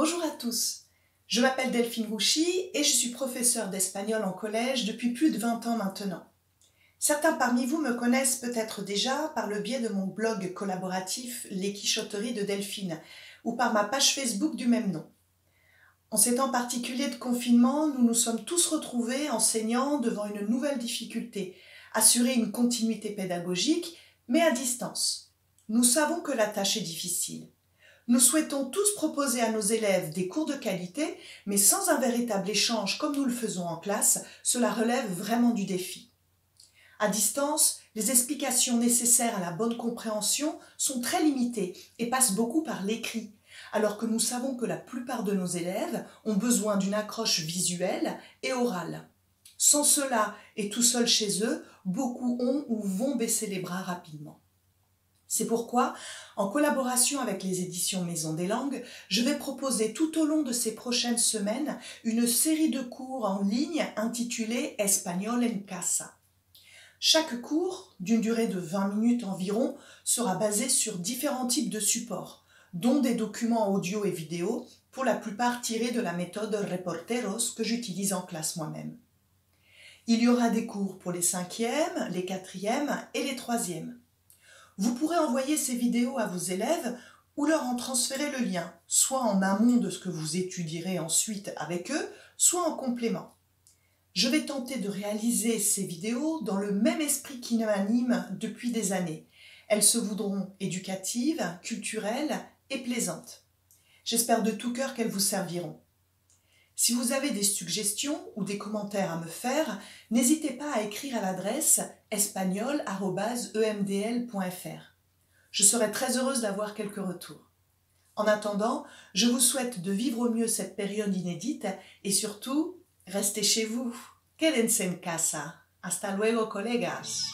Bonjour à tous. Je m'appelle Delphine Rouchy et je suis professeure d'espagnol en collège depuis plus de 20 ans maintenant. Certains parmi vous me connaissent peut-être déjà par le biais de mon blog collaboratif Les Quichotteries de Delphine ou par ma page Facebook du même nom. En ces temps particuliers de confinement, nous nous sommes tous retrouvés enseignants devant une nouvelle difficulté, assurer une continuité pédagogique, mais à distance. Nous savons que la tâche est difficile. Nous souhaitons tous proposer à nos élèves des cours de qualité, mais sans un véritable échange comme nous le faisons en classe, cela relève vraiment du défi. À distance, les explications nécessaires à la bonne compréhension sont très limitées et passent beaucoup par l'écrit, alors que nous savons que la plupart de nos élèves ont besoin d'une accroche visuelle et orale. Sans cela et tout seul chez eux, beaucoup ont ou vont baisser les bras rapidement. C'est pourquoi, en collaboration avec les éditions Maison des Langues, je vais proposer tout au long de ces prochaines semaines une série de cours en ligne intitulée Espagnol en casa. Chaque cours, d'une durée de 20 minutes environ, sera basé sur différents types de supports, dont des documents audio et vidéo, pour la plupart tirés de la méthode Reporteros que j'utilise en classe moi-même. Il y aura des cours pour les cinquièmes, les quatrièmes et les troisièmes. Vous pourrez envoyer ces vidéos à vos élèves ou leur en transférer le lien, soit en amont de ce que vous étudierez ensuite avec eux, soit en complément. Je vais tenter de réaliser ces vidéos dans le même esprit qui m'anime depuis des années. Elles se voudront éducatives, culturelles et plaisantes. J'espère de tout cœur qu'elles vous serviront. Si vous avez des suggestions ou des commentaires à me faire, n'hésitez pas à écrire à l'adresse espagnol.emdl.fr. Je serai très heureuse d'avoir quelques retours. En attendant, je vous souhaite de vivre au mieux cette période inédite et surtout, restez chez vous. Quédense en casa. Hasta luego, colegas.